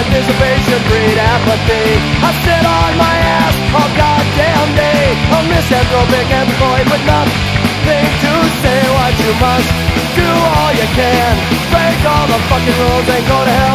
anticipation breed apathy. I sit on my ass all goddamn day. A misanthropic void with nothing to say. What you must do all you can. Break all the fucking rules and go to hell